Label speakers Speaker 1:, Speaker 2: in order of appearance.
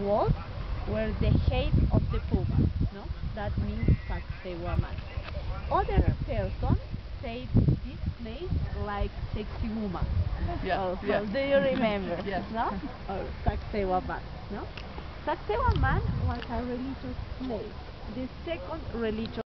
Speaker 1: was were the head of the puma. No, that means that they were mad. Other person said this place like sexy woman.
Speaker 2: Yeah,
Speaker 1: oh,
Speaker 2: yeah.
Speaker 1: do you remember?
Speaker 2: Yes.
Speaker 1: No? Oh, or woman. No? Sacsayhuaman was a religious place. The second religious